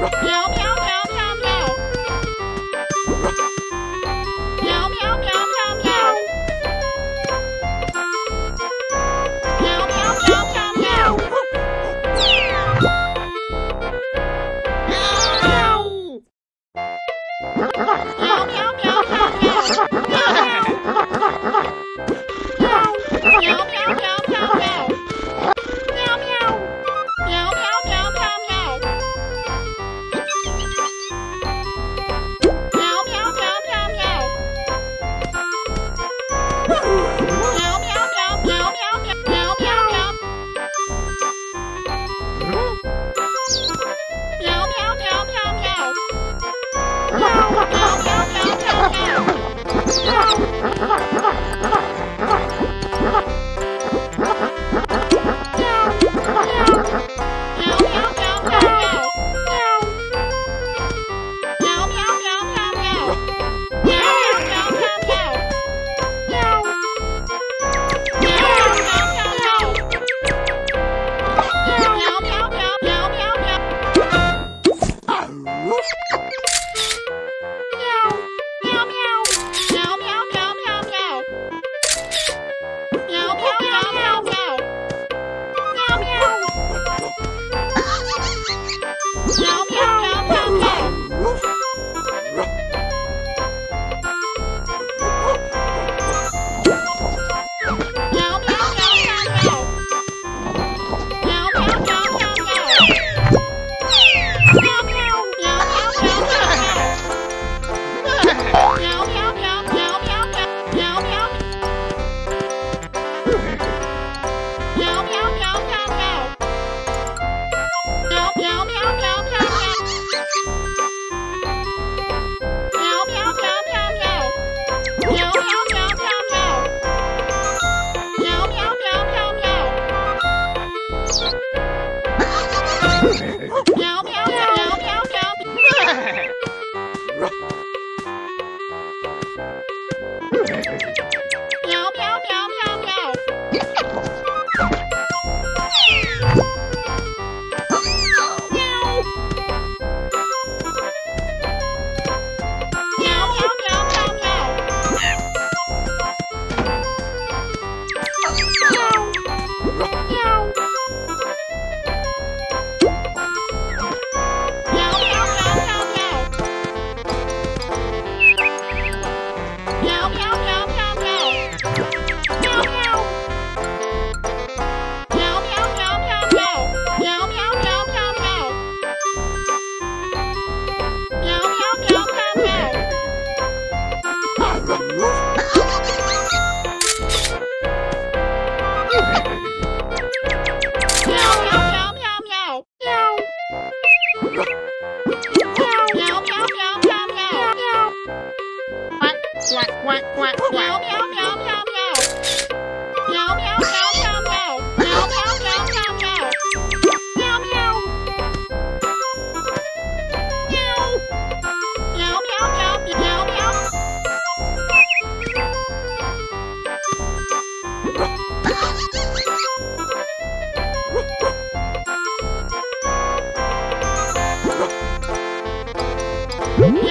Meow, meow. ハハハハ! Woo!